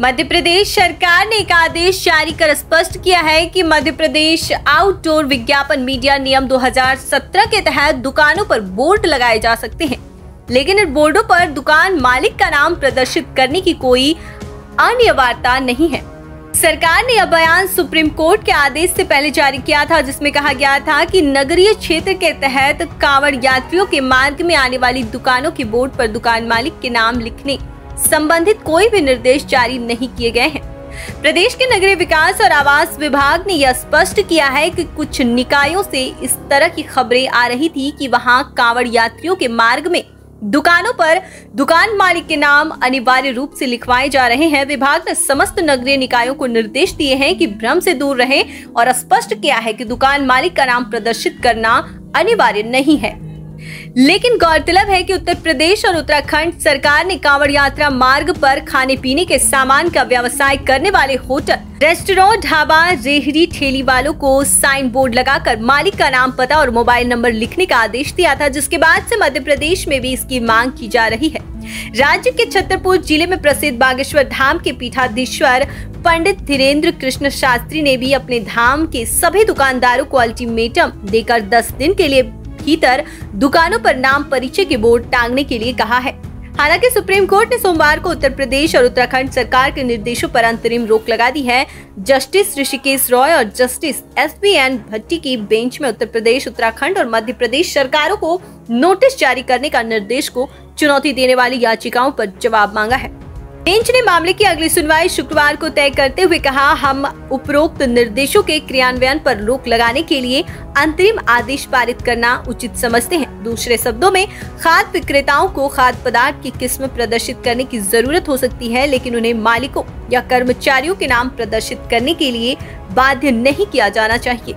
मध्य प्रदेश सरकार ने एक आदेश जारी कर स्पष्ट किया है कि मध्य प्रदेश आउटडोर विज्ञापन मीडिया नियम 2017 के तहत दुकानों पर बोर्ड लगाए जा सकते हैं। लेकिन इन बोर्डों पर दुकान मालिक का नाम प्रदर्शित करने की कोई अनिवार्यता नहीं है। सरकार ने यह बयान सुप्रीम कोर्ट के आदेश से पहले जारी किया था, जिसमें कहा गया था कि नगरीय क्षेत्र के तहत कांवड़ यात्रियों के मार्ग में आने वाली दुकानों के बोर्ड पर दुकान मालिक के नाम लिखने संबंधित कोई भी निर्देश जारी नहीं किए गए हैं। प्रदेश के नगरीय विकास और आवास विभाग ने यह स्पष्ट किया है कि कुछ निकायों से इस तरह की खबरें आ रही थी कि वहाँ कांवड़ यात्रियों के मार्ग में दुकानों पर दुकान मालिक के नाम अनिवार्य रूप से लिखवाए जा रहे हैं। विभाग ने समस्त नगरीय निकायों को निर्देश दिए हैं कि भ्रम से दूर रहें और स्पष्ट किया है कि दुकान मालिक का नाम प्रदर्शित करना अनिवार्य नहीं है। लेकिन गौरतलब है कि उत्तर प्रदेश और उत्तराखंड सरकार ने कांवड़ यात्रा मार्ग पर खाने पीने के सामान का व्यवसाय करने वाले होटल, रेस्टोरेंट, ढाबा रेहड़ी ठेली वालों को साइन बोर्ड लगाकर मालिक का नाम पता और मोबाइल नंबर लिखने का आदेश दिया था, जिसके बाद से मध्य प्रदेश में भी इसकी मांग की जा रही है। राज्य के छतरपुर ज़िले में प्रसिद्ध बागेश्वर धाम के पीठाधीश्वर पंडित धीरेन्द्र कृष्ण शास्त्री ने भी अपने धाम के सभी दुकानदारों को अल्टीमेटम देकर 10 दिन के लिए भीतर दुकानों पर नाम परिचय के बोर्ड टांगने के लिए कहा है। हालाँकि सुप्रीम कोर्ट ने सोमवार को उत्तर प्रदेश और उत्तराखंड सरकार के निर्देशों पर अंतरिम रोक लगा दी है। जस्टिस ऋषिकेश रॉय और justice S B N Bhatti की बेंच में उत्तर प्रदेश, उत्तराखंड और मध्य प्रदेश सरकारों को नोटिस जारी करने का निर्देश को चुनौती देने वाली याचिकाओं पर जवाब मांगा है। बेंच ने मामले की अगली सुनवाई शुक्रवार को तय करते हुए कहा, हम उपरोक्त निर्देशों के क्रियान्वयन पर रोक लगाने के लिए अंतरिम आदेश पारित करना उचित समझते हैं। दूसरे शब्दों में, खाद्य विक्रेताओं को खाद्य पदार्थ की किस्म प्रदर्शित करने की ज़रूरत हो सकती है, लेकिन उन्हें मालिकों या कर्मचारियों के नाम प्रदर्शित करने के लिए बाध्य नहीं किया जाना चाहिए।